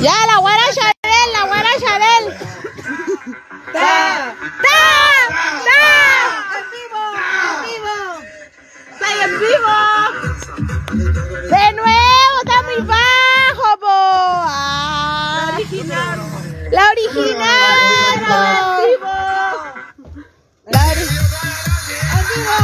Ya, la guaracha de él, la guaracha de él. ¡Ta! ¡Ta! ¡Ta! ¡En vivo! ¡En vivo! ¡Está en vivo! ¡De nuevo! ¡Está muy bajo, po! Ah. La original. La original, po. La ori- En vivo,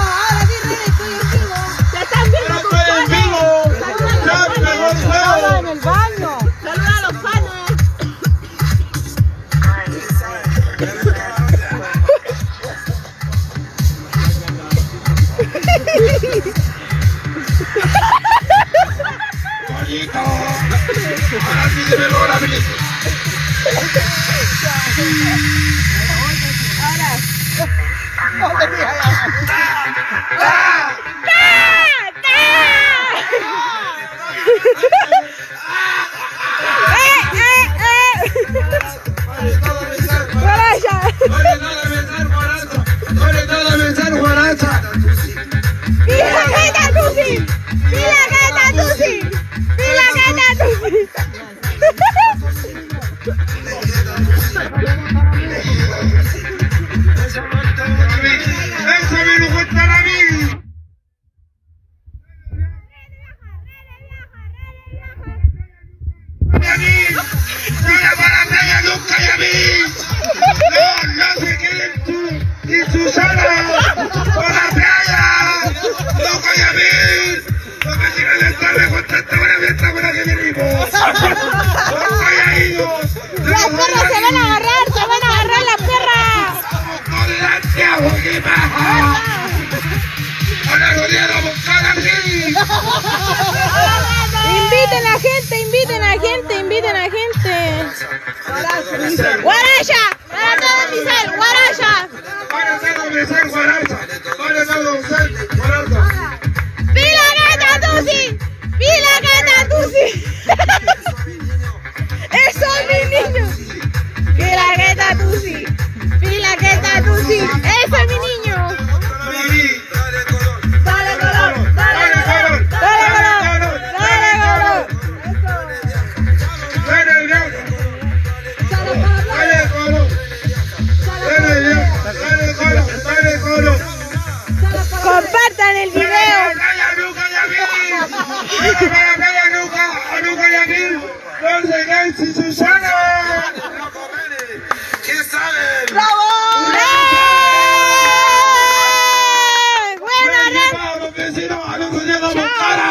Chico. Ahora sí se me logra, Vinicius. No, no se quieren su, y Susana por la playa. A mí. No me sigan de estarme con la fiesta con la que venimos. Ido. ¡Las perras se van a agarrar! ¡Se van a agarrar las perras! Con la a buscar a mí. Inviten a gente, ¡Guaracha! ¡Para Michelle! ¡Guaracha! Ahora se lo besé, guaracha. Guaracha. Los vecinos, a los que llegamos cara.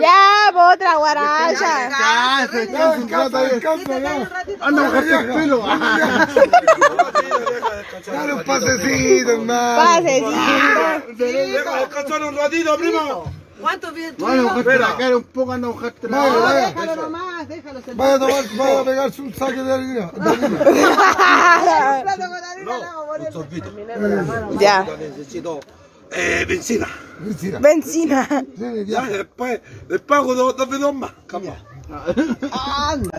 Ya, otra guaracha. Anda, pelo. Dale un pasecito, hermano. Pasecito. Deja descansar un ratito, primo. ¿Cuánto bien tú? Vaya a la cara un poco, anda a bajarte la cara. Vaya, Déjalo nomás, déjalo. Se vaya a tomar, vaya a pegarse un saque de harina. de harina. plato con harina, le vamos a poner. Ya. Necesito eh, benzina. Ya, después, después hago dos, dos más. Anda.